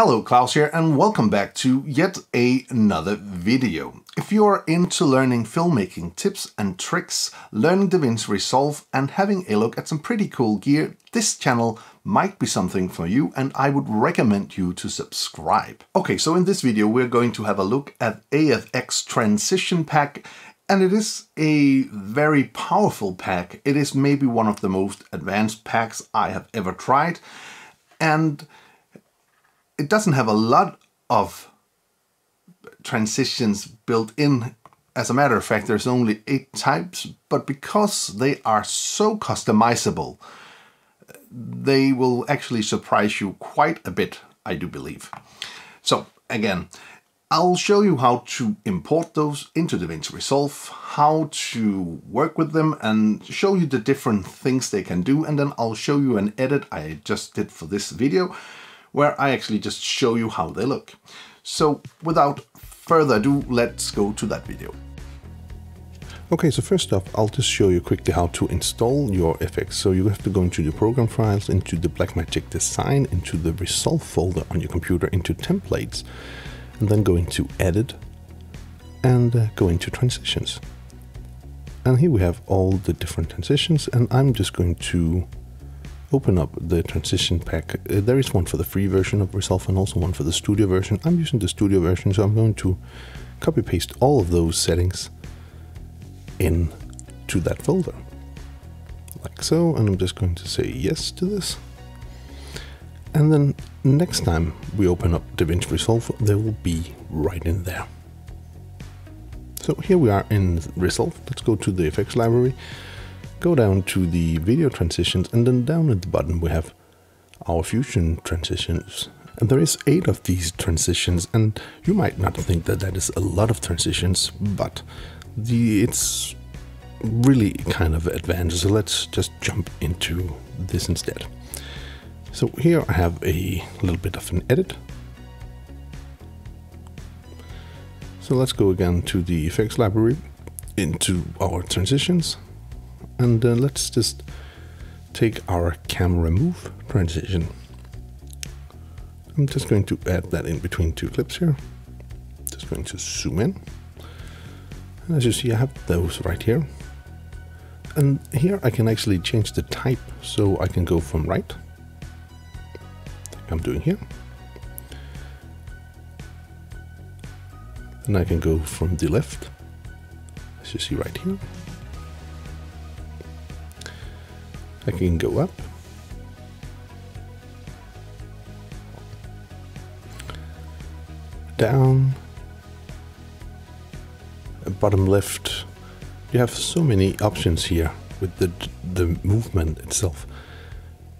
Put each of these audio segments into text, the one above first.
Hello, Klaus here, and welcome back to yet another video. If you're into learning filmmaking tips and tricks, learning DaVinci Resolve, and having a look at some pretty cool gear, this channel might be something for you, and I would recommend you to subscribe. Okay, so in this video, we're going to have a look at AFX Transition Pack, and it is a very powerful pack. It is maybe one of the most advanced packs I have ever tried, and it doesn't have a lot of transitions built in. As a matter of fact, there's only eight types, but because they are so customizable, they will actually surprise you quite a bit, I do believe. So again, I'll show you how to import those into DaVinci Resolve, how to work with them and show you the different things they can do. And then I'll show you an edit I just did for this video where I actually just show you how they look. So without further ado, let's go to that video. Okay, so first off, I'll just show you quickly how to install your effects. So you have to go into the program files, into the Blackmagic Design, into the Resolve folder on your computer, into templates, and then go into Edit, and uh, go into Transitions. And here we have all the different transitions, and I'm just going to open up the transition pack. Uh, there is one for the free version of Resolve and also one for the studio version. I'm using the studio version, so I'm going to copy paste all of those settings in to that folder. Like so, and I'm just going to say yes to this. And then next time we open up DaVinci Resolve, they will be right in there. So here we are in Resolve. Let's go to the effects library go down to the video transitions and then down at the bottom we have our fusion transitions. And there is eight of these transitions and you might not think that that is a lot of transitions, but the it's really kind of advanced. So let's just jump into this instead. So here I have a little bit of an edit. So let's go again to the effects library into our transitions and uh, let's just take our camera move transition. I'm just going to add that in between two clips here. Just going to zoom in. And as you see, I have those right here. And here I can actually change the type. So I can go from right, like I'm doing here. And I can go from the left, as you see right here. I can go up. Down. Bottom left. You have so many options here with the, the movement itself.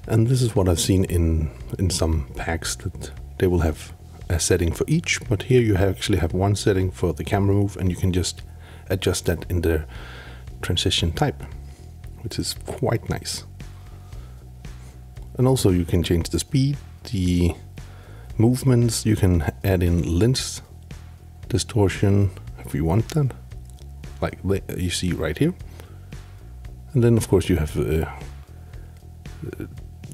And this is what I've seen in, in some packs that they will have a setting for each, but here you actually have one setting for the camera move and you can just adjust that in the transition type, which is quite nice. And also you can change the speed, the movements, you can add in lens distortion if you want that, like you see right here. And then of course you have uh,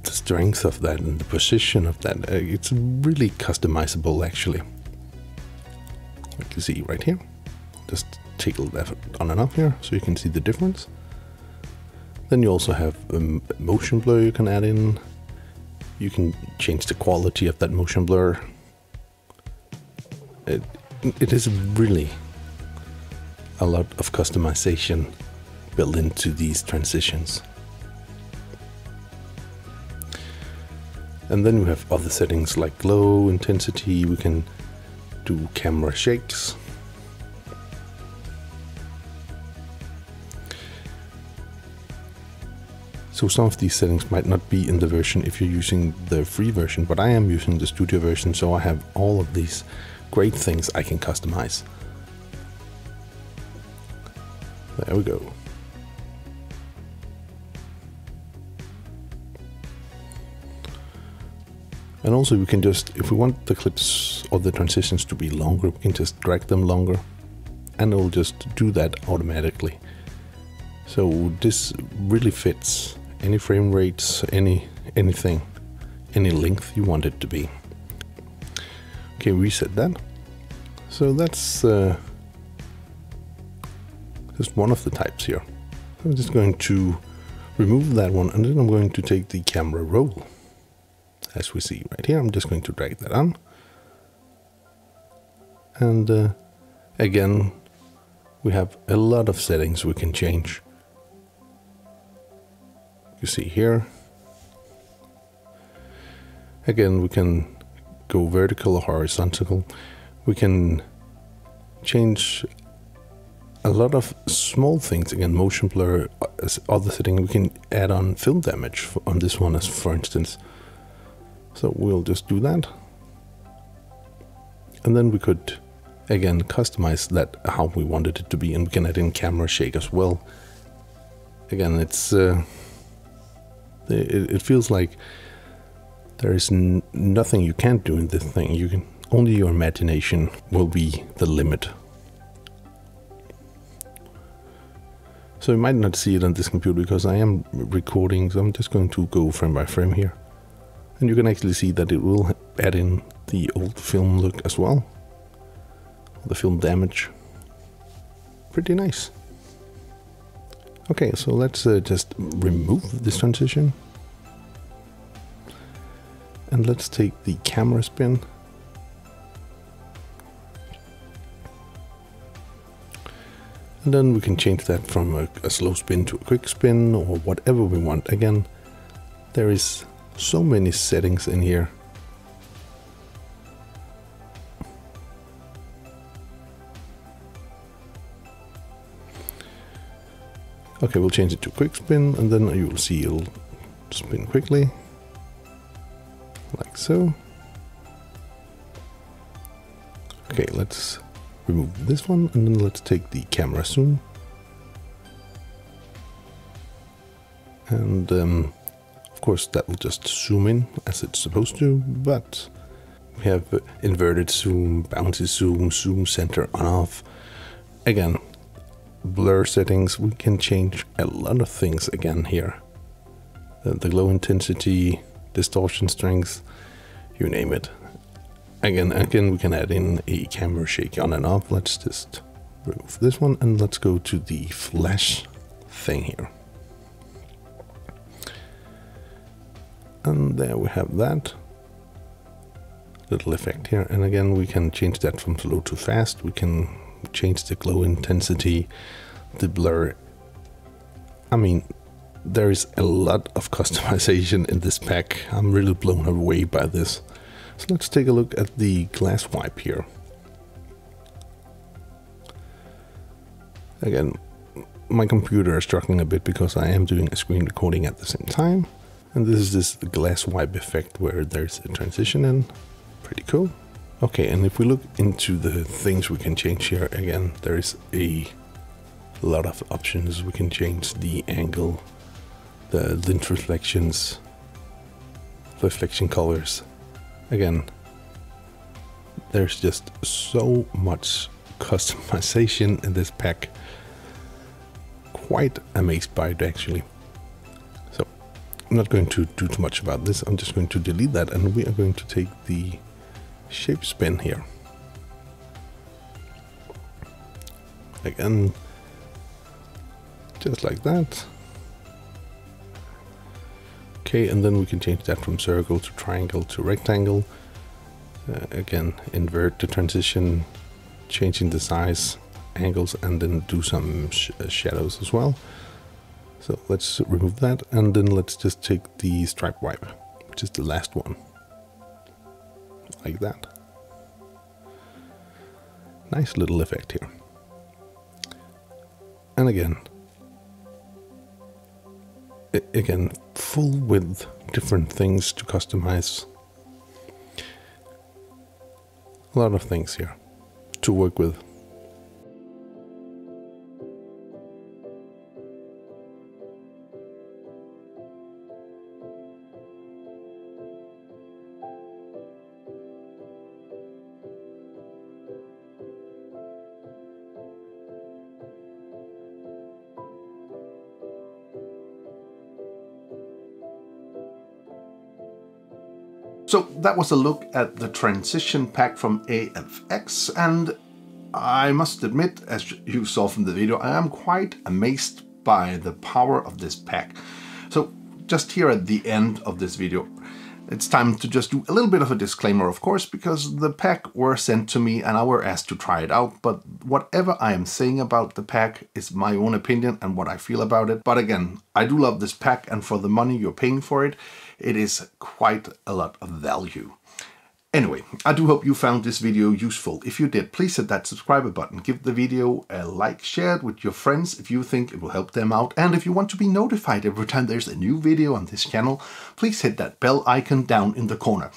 the strength of that and the position of that. Uh, it's really customizable actually. Like you see right here. Just tickle that on and off here so you can see the difference. Then you also have a motion blur you can add in you can change the quality of that motion blur. It, it is really a lot of customization built into these transitions. And then we have other settings like glow, intensity, we can do camera shakes. So some of these settings might not be in the version if you're using the free version, but I am using the studio version, so I have all of these great things I can customize. There we go. And also we can just, if we want the clips or the transitions to be longer, we can just drag them longer and it will just do that automatically. So this really fits any frame rates, any anything, any length you want it to be. Okay, reset that. So that's uh, just one of the types here. I'm just going to remove that one and then I'm going to take the camera roll. As we see right here, I'm just going to drag that on. And uh, again, we have a lot of settings we can change. You see here. Again, we can go vertical or horizontal. We can change a lot of small things. Again, motion blur, as other setting. We can add on film damage on this one, as for instance. So we'll just do that. And then we could, again, customize that how we wanted it to be. And we can add in camera shake as well. Again, it's... Uh, it, it feels like there is nothing you can't do in this thing. You can only your imagination will be the limit. So you might not see it on this computer because I am recording, so I'm just going to go frame by frame here. And you can actually see that it will add in the old film look as well. The film damage. Pretty nice. Okay, so let's uh, just remove this transition. And let's take the camera spin. And then we can change that from a, a, slow spin to a quick spin or whatever we want. Again, there is so many settings in here. Okay, we'll change it to quick spin and then you will see it'll spin quickly. Like so. Okay, let's remove this one and then let's take the camera zoom. And um, of course that will just zoom in as it's supposed to, but we have inverted zoom, bouncy zoom, zoom center on off. Again, blur settings, we can change a lot of things again here. The, the glow intensity, distortion strength, you name it. Again, again, we can add in a camera shake on and off. Let's just remove this one and let's go to the flash thing here. And there we have that little effect here. And again, we can change that from slow to fast. We can change the glow intensity, the blur. I mean, there is a lot of customization in this pack. I'm really blown away by this. So let's take a look at the glass wipe here. Again, my computer is struggling a bit because I am doing a screen recording at the same time. And this is this glass wipe effect where there's a transition in. Pretty cool. Okay, and if we look into the things we can change here, again, there's a lot of options. We can change the angle, the lens reflections, reflection colors, again, there's just so much customization in this pack. Quite amazed by it actually. So I'm not going to do too much about this. I'm just going to delete that and we are going to take the shape spin here. Again, just like that. Okay, and then we can change that from circle to triangle to rectangle. Uh, again, invert the transition, changing the size, angles, and then do some sh uh, shadows as well. So let's remove that, and then let's just take the stripe wipe, which is the last one. Like that. Nice little effect here. And again, again, full with different things to customize. A lot of things here to work with. So that was a look at the transition pack from AFX and I must admit, as you saw from the video, I am quite amazed by the power of this pack. So just here at the end of this video, it's time to just do a little bit of a disclaimer, of course, because the pack were sent to me and I were asked to try it out. But whatever I am saying about the pack is my own opinion and what I feel about it. But again, I do love this pack and for the money you're paying for it, it is quite a lot of value. Anyway, I do hope you found this video useful. If you did, please hit that subscribe button. Give the video a like, share it with your friends if you think it will help them out. And if you want to be notified every time there's a new video on this channel, please hit that bell icon down in the corner.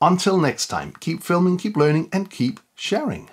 Until next time, keep filming, keep learning, and keep sharing.